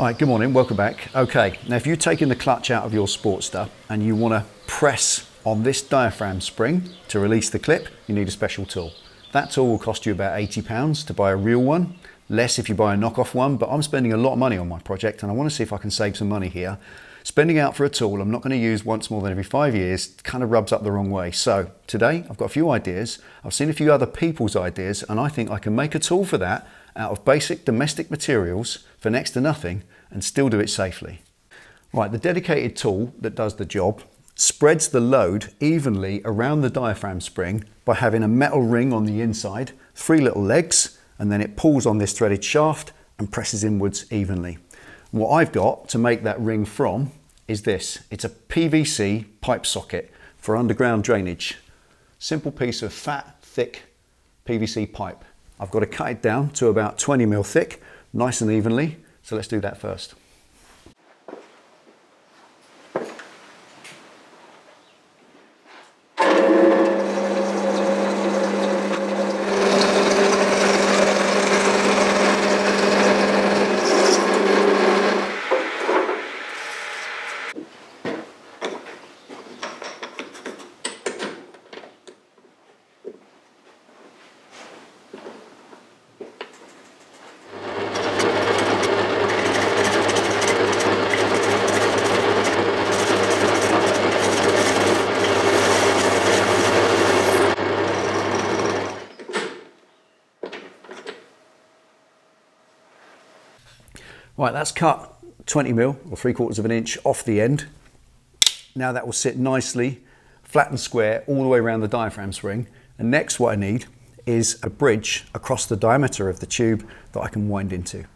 All right, good morning, welcome back. Okay, now if you're taking the clutch out of your Sportster and you want to press on this diaphragm spring to release the clip, you need a special tool. That tool will cost you about 80 pounds to buy a real one, less if you buy a knockoff one, but I'm spending a lot of money on my project and I want to see if I can save some money here. Spending out for a tool I'm not going to use once more than every five years kind of rubs up the wrong way. So today I've got a few ideas. I've seen a few other people's ideas and I think I can make a tool for that out of basic domestic materials for next to nothing and still do it safely. Right, the dedicated tool that does the job spreads the load evenly around the diaphragm spring by having a metal ring on the inside, three little legs, and then it pulls on this threaded shaft and presses inwards evenly. And what I've got to make that ring from is this. It's a PVC pipe socket for underground drainage. Simple piece of fat, thick PVC pipe. I've got to cut it down to about 20 mil thick, nice and evenly. So let's do that first. Right, that's cut 20 mil or three quarters of an inch off the end. Now that will sit nicely, flat and square all the way around the diaphragm spring. And next what I need is a bridge across the diameter of the tube that I can wind into.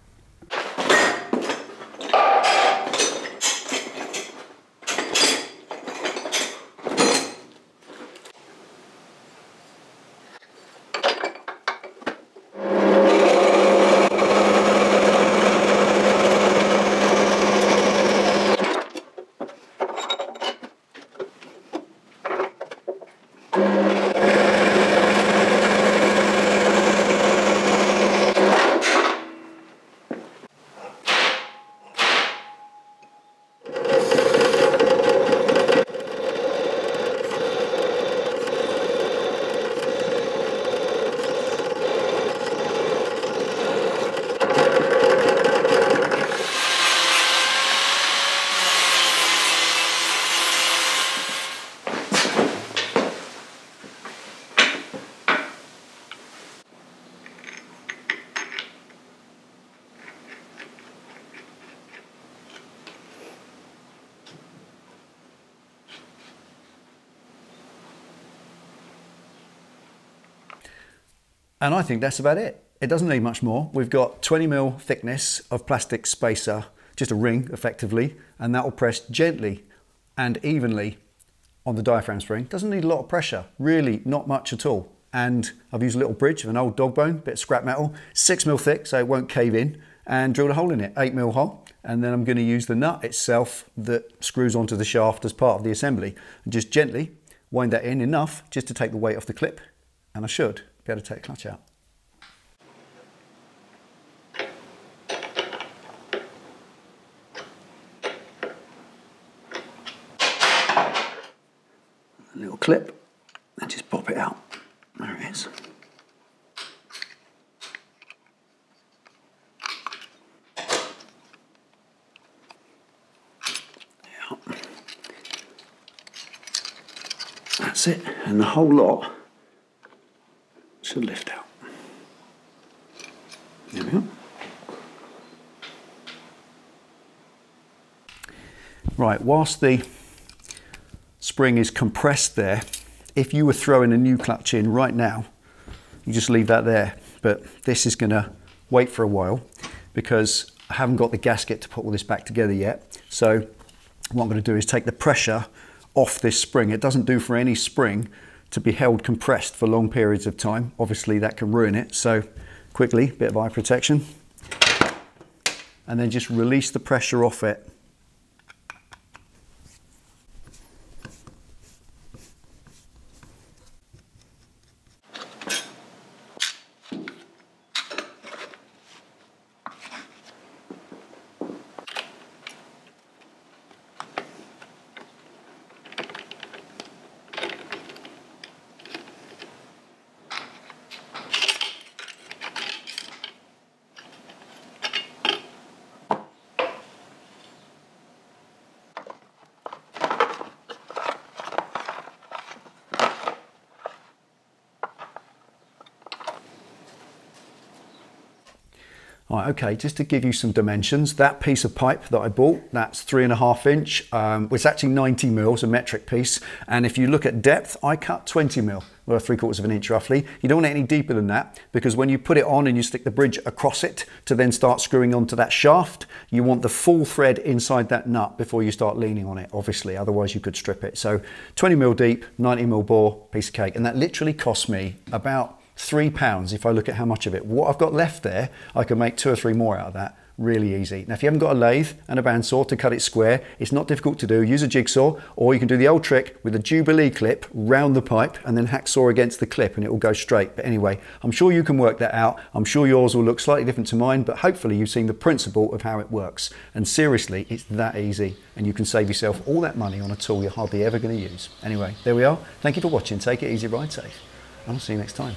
And I think that's about it. It doesn't need much more. We've got 20 mil thickness of plastic spacer, just a ring effectively, and that will press gently and evenly on the diaphragm spring. Doesn't need a lot of pressure, really not much at all. And I've used a little bridge of an old dog bone, bit of scrap metal, six mil thick so it won't cave in, and drilled a hole in it, eight mil hole. And then I'm gonna use the nut itself that screws onto the shaft as part of the assembly. And just gently wind that in enough just to take the weight off the clip, and I should be able to take the clutch out. A little clip and just pop it out. There it is. Yeah. That's it, and the whole lot should lift out. There we go. Right, whilst the spring is compressed there, if you were throwing a new clutch in right now, you just leave that there. But this is gonna wait for a while because I haven't got the gasket to put all this back together yet. So what I'm gonna do is take the pressure off this spring. It doesn't do for any spring to be held compressed for long periods of time. Obviously that can ruin it. So quickly, bit of eye protection. And then just release the pressure off it Right, okay, just to give you some dimensions, that piece of pipe that I bought, that's three and a half inch. Um, it's actually 90 mils, a metric piece. And if you look at depth, I cut 20 mil, or three quarters of an inch roughly. You don't want it any deeper than that because when you put it on and you stick the bridge across it to then start screwing onto that shaft, you want the full thread inside that nut before you start leaning on it, obviously, otherwise you could strip it. So 20 mil deep, 90 mil bore, piece of cake. And that literally cost me about three pounds if I look at how much of it. What I've got left there, I can make two or three more out of that really easy. Now if you haven't got a lathe and a bandsaw to cut it square, it's not difficult to do. Use a jigsaw or you can do the old trick with a Jubilee clip round the pipe and then hacksaw against the clip and it will go straight. But anyway, I'm sure you can work that out. I'm sure yours will look slightly different to mine, but hopefully you've seen the principle of how it works. And seriously, it's that easy and you can save yourself all that money on a tool you're hardly ever going to use. Anyway, there we are. Thank you for watching. Take it easy, ride safe. And I'll see you next time.